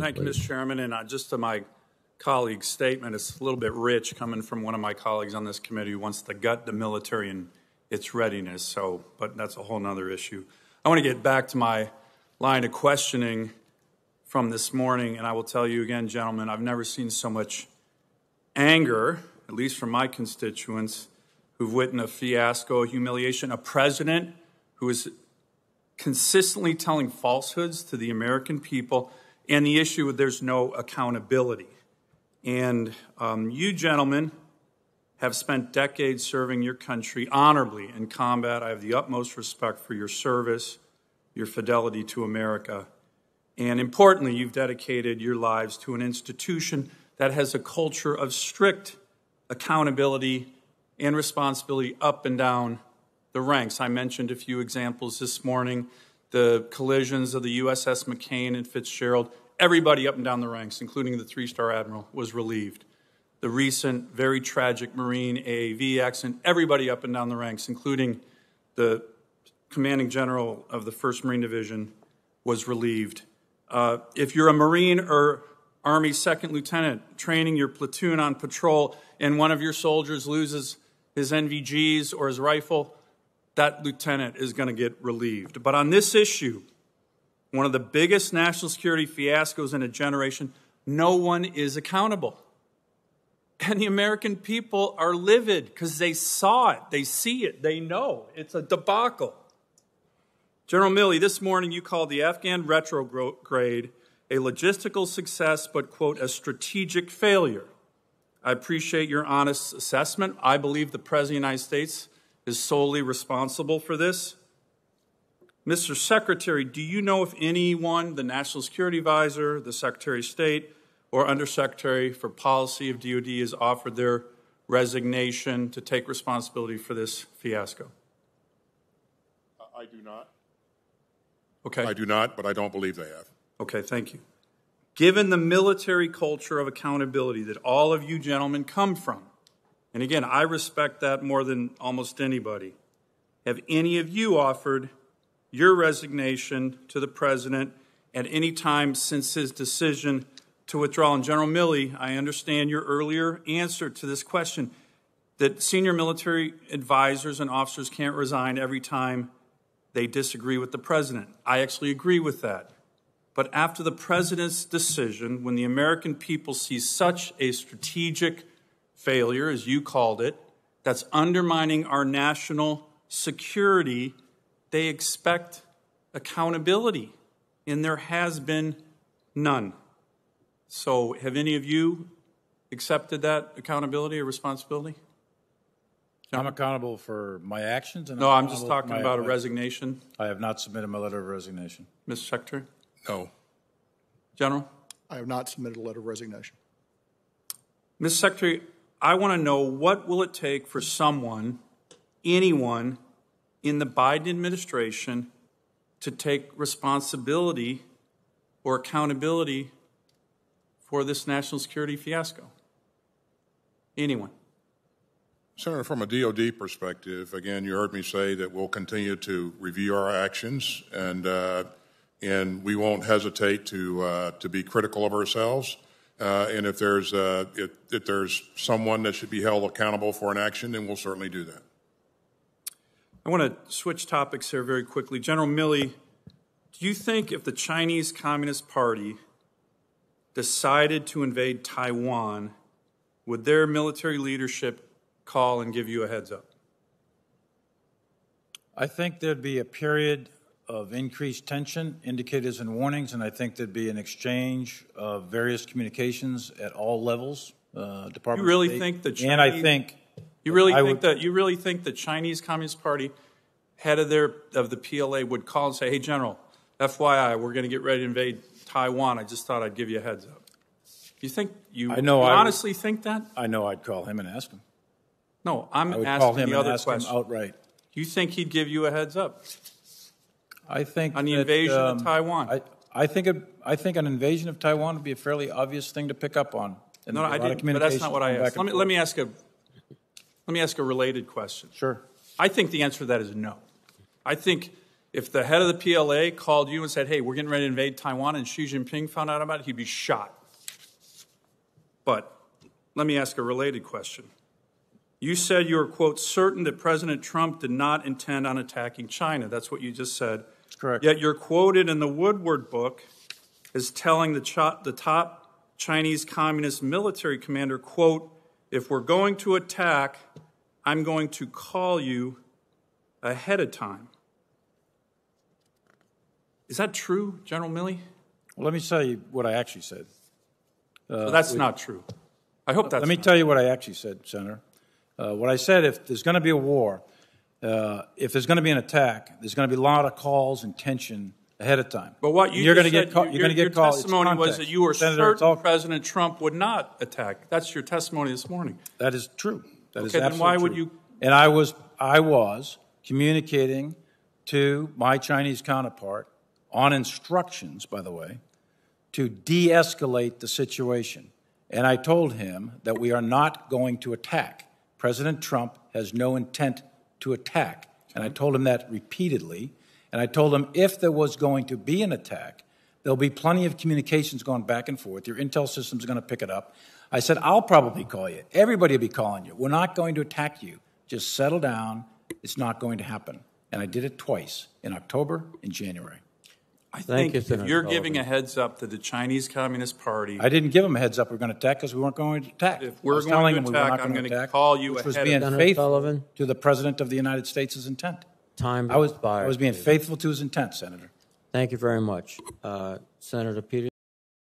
Thank you. Mr. Chairman, and uh, just to my colleague's statement, it's a little bit rich coming from one of my colleagues on this committee who wants to gut the military and its readiness, so, but that's a whole nother issue. I want to get back to my line of questioning from this morning, and I will tell you again, gentlemen, I've never seen so much anger, at least from my constituents, who've witnessed a fiasco, a humiliation, a president who is consistently telling falsehoods to the American people, and the issue there's no accountability. And um, you gentlemen have spent decades serving your country honorably in combat. I have the utmost respect for your service, your fidelity to America. And importantly, you've dedicated your lives to an institution that has a culture of strict accountability and responsibility up and down the ranks. I mentioned a few examples this morning the collisions of the USS McCain and Fitzgerald. Everybody up and down the ranks, including the three star admiral, was relieved. The recent, very tragic Marine AAV accident, everybody up and down the ranks, including the commanding general of the 1st Marine Division, was relieved. Uh, if you're a Marine or Army second lieutenant training your platoon on patrol and one of your soldiers loses his NVGs or his rifle, that lieutenant is going to get relieved. But on this issue, one of the biggest national security fiascos in a generation, no one is accountable. And the American people are livid because they saw it, they see it, they know. It's a debacle. General Milley, this morning you called the Afghan retrograde a logistical success, but, quote, a strategic failure. I appreciate your honest assessment. I believe the President of the United States is solely responsible for this. Mr. Secretary, do you know if anyone, the National Security Advisor, the Secretary of State, or Undersecretary for Policy of DoD has offered their resignation to take responsibility for this fiasco? I do not. Okay. I do not, but I don't believe they have. Okay, thank you. Given the military culture of accountability that all of you gentlemen come from, and again, I respect that more than almost anybody, have any of you offered your resignation to the president at any time since his decision to withdraw? And General Milley, I understand your earlier answer to this question that senior military advisors and officers can't resign every time they disagree with the president. I actually agree with that. But after the president's decision, when the American people see such a strategic failure, as you called it, that's undermining our national security, they expect accountability, and there has been none. So, have any of you accepted that accountability or responsibility? I'm accountable for my actions. And No, I'm just accountable for talking my- about a resignation, I have not submitted my letter of resignation. Mr. Secretary. No. General? I have not submitted a letter of resignation. Mr. Secretary, I want to know what will it take for someone, anyone in the Biden administration to take responsibility or accountability for this national security fiasco? Anyone? Senator, from a DOD perspective, again, you heard me say that we'll continue to review our actions and, uh, and we won't hesitate to, uh, to be critical of ourselves. Uh, and if there's, uh, if, if there's someone that should be held accountable for an action, then we'll certainly do that. I want to switch topics here very quickly. General Milley, do you think if the Chinese Communist Party decided to invade Taiwan, would their military leadership call and give you a heads up? I think there'd be a period of increased tension, indicators and warnings, and I think there'd be an exchange of various communications at all levels. Uh, Department You of really State. think the Chinese, And I think You really I think would- that you really think the Chinese Communist Party head of their of the PLA would call and say, "Hey, General, FYI, we're going to get ready to invade Taiwan. I just thought I'd give you a heads up." You think you, I know you I would- honestly think that? I know I'd call him and ask him. No, I'm would asking him the other question. outright. You think he'd give you a heads up? I think On the that, invasion of um, Taiwan. I, I think it, I think an invasion of Taiwan would be a fairly obvious thing to pick up on. And No, no, I didn't. But that's not what I asked. Let me let me ask a let me ask a related question. Sure. I think the answer to that is no. I think If the head of the PLA called you and said, hey, we're getting ready to invade Taiwan, and Xi Jinping found out about it, he'd be shot. But let me ask a related question. You said you were, quote, certain that President Trump did not intend on attacking China. That's what you just said. Correct. Yet you're quoted in the Woodward book as telling the, cho- the top Chinese Communist military commander, quote, if we're going to attack, I'm going to call you ahead of time. Is that true, General Milley? Well, let me tell you what I actually said. Well, that's not true. I hope that's Let me tell you what I actually said, Senator. Uh, What I said, if there's going to be a war, uh, if there's going to be an attack, there's going to be a lot of calls and tension ahead of time. But what you You're going to said, get call- your- You're going to get called. it's testimony was that you were Senator, certain all- President Trump would not attack. That's your testimony this morning. That is true. That is Okay, then why absolutely would true. you- And I was, I was communicating to my Chinese counterpart on instructions, by the way, to de-escalate the situation. And I told him that we are not going to attack. President Trump has no intent to attack. And I told him that repeatedly. And I told him if there was going to be an attack, there'll be plenty of communications going back and forth. Your intel system's going to pick it up. I said, I'll probably call you. Everybody will be calling you. We're not going to attack you. Just settle down. It's not going to happen. And I did it twice in October and January. I Thank think you, if Senator you're giving a heads up to the Chinese Communist Party, I didn't give them a heads up we're going to attack because we weren't going to attack. If we're I was going telling to them we were attack, not I'm going to gonna attack, call you which was ahead of being time. faithful Senator Sullivan. to the President of the United States' intent. Time I was, I was being faithful to his intent, Senator. Thank you very much. Uh, Senator Peterson?